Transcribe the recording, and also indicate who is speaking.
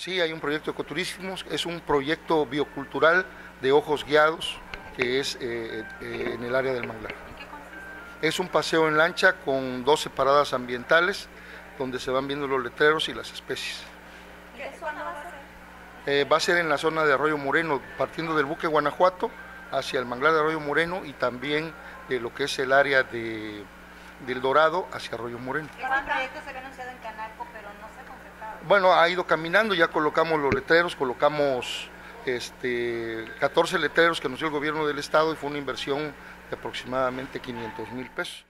Speaker 1: Sí, hay un proyecto ecoturístico, es un proyecto biocultural de ojos guiados que es eh, eh, en el área del manglar. Es un paseo en lancha con 12 paradas ambientales donde se van viendo los letreros y las especies.
Speaker 2: ¿Qué zona va a ser?
Speaker 1: Eh, va a ser en la zona de Arroyo Moreno, partiendo del buque Guanajuato hacia el manglar de Arroyo Moreno y también de lo que es el área de, del Dorado hacia Arroyo Moreno.
Speaker 2: Ese proyecto se había anunciado en pero no se ha concretado.
Speaker 1: Bueno, ha ido caminando, ya colocamos los letreros, colocamos este, 14 letreros que nos dio el gobierno del estado y fue una inversión de aproximadamente 500 mil pesos.